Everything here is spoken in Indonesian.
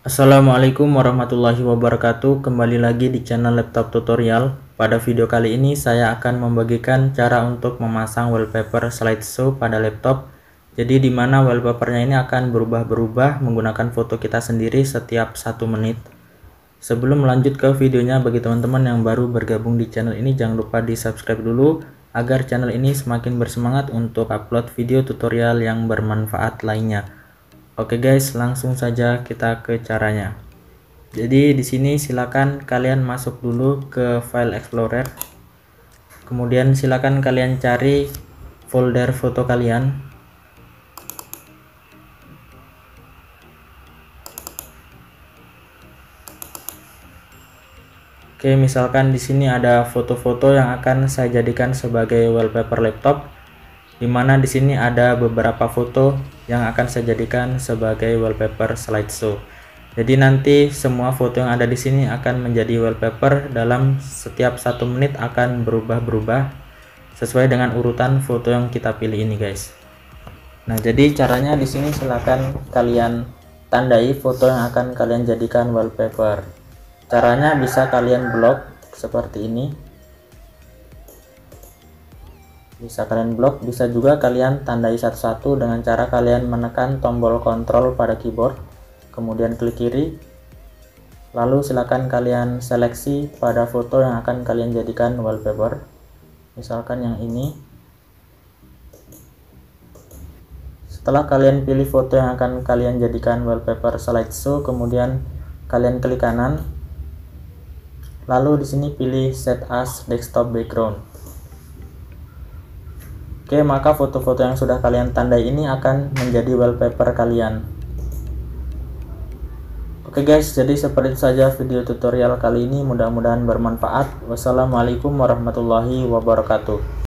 Assalamualaikum warahmatullahi wabarakatuh. Kembali lagi di channel laptop tutorial. Pada video kali ini saya akan membagikan cara untuk memasang wallpaper slideshow pada laptop. Jadi di mana wallpapernya ini akan berubah-berubah menggunakan foto kita sendiri setiap satu menit. Sebelum lanjut ke videonya bagi teman-teman yang baru bergabung di channel ini jangan lupa di subscribe dulu Agar channel ini semakin bersemangat untuk upload video tutorial yang bermanfaat lainnya Oke guys, langsung saja kita ke caranya. Jadi di sini silakan kalian masuk dulu ke file explorer. Kemudian silakan kalian cari folder foto kalian. Oke, misalkan di sini ada foto-foto yang akan saya jadikan sebagai wallpaper laptop di mana di sini ada beberapa foto yang akan saya jadikan sebagai wallpaper slideshow. Jadi nanti semua foto yang ada di sini akan menjadi wallpaper dalam setiap satu menit akan berubah-berubah sesuai dengan urutan foto yang kita pilih ini guys. Nah jadi caranya di sini silahkan kalian tandai foto yang akan kalian jadikan wallpaper. Caranya bisa kalian blok seperti ini bisa kalian blok bisa juga kalian tandai satu-satu dengan cara kalian menekan tombol kontrol pada keyboard. Kemudian klik kiri. Lalu silakan kalian seleksi pada foto yang akan kalian jadikan wallpaper. Misalkan yang ini. Setelah kalian pilih foto yang akan kalian jadikan wallpaper slideshow kemudian kalian klik kanan. Lalu di sini pilih set as desktop background Oke, maka foto-foto yang sudah kalian tandai ini akan menjadi wallpaper kalian. Oke guys, jadi seperti itu saja video tutorial kali ini. Mudah-mudahan bermanfaat. Wassalamualaikum warahmatullahi wabarakatuh.